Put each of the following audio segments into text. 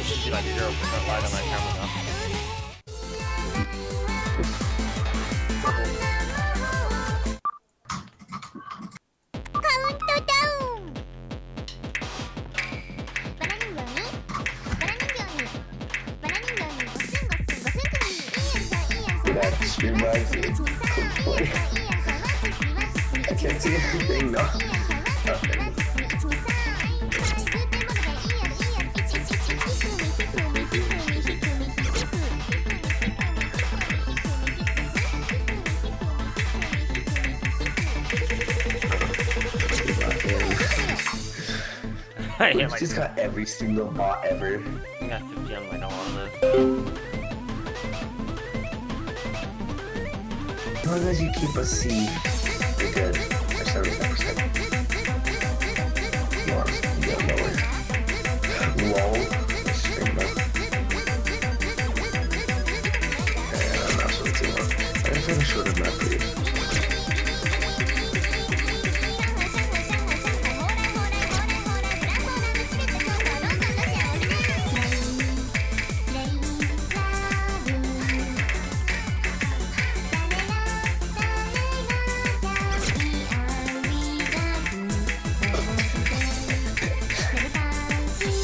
really should be like 0% lag on that camera now. That stream lags is complete. I can't see anything, no. I hit like, just got every single bot ever. I got 50 on a lot of this. As long as you keep a C, you're good. Or 77%.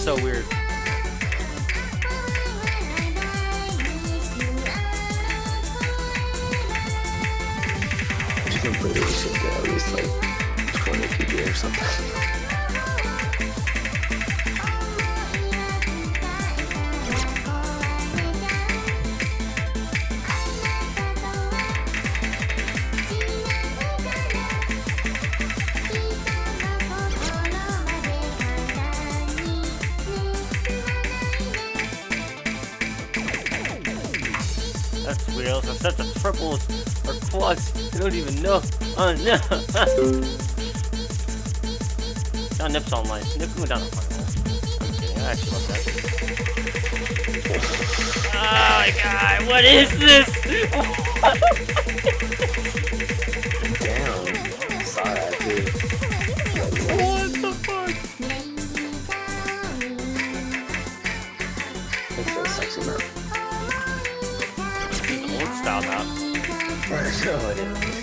So weird. Can play this, get at least like 20 PB or something. That's weird. I set the triples or quads. I don't even know. Oh no. Now Nip's online. Nip can go down the front. I'm kidding. I actually love that. Oh my god, what is this? Damn. Saw that Style now. For sure it is.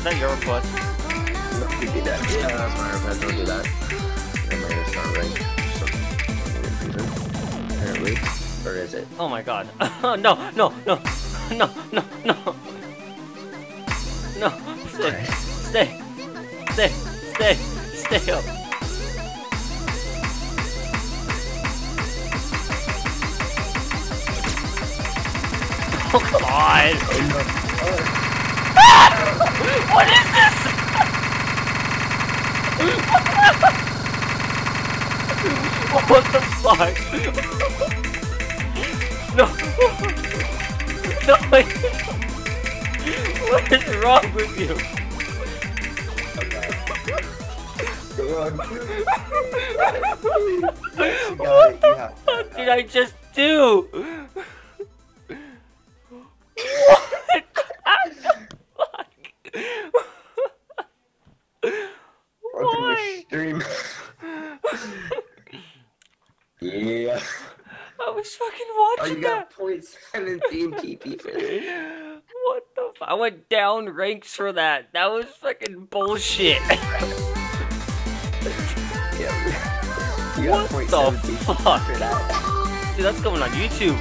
Is that your foot? No, we did that. Yeah, that's my request. Don't do that. Might have not right. Apparently. Or is it? Oh my god. no, no, no, no, no, no. No, stay, stay, stay, stay, stay up. Oh, come on. What what the fuck? No. No. What is wrong with you? What the fuck did I just do? What the fuck? Welcome Why? to stream. yeah. I was fucking Oh, watching you that. got point seventeen PP for that. What the f- I went down ranks for that. That was fucking bullshit. Yeah. You got What the fuck? for that. Dude, that's going on YouTube.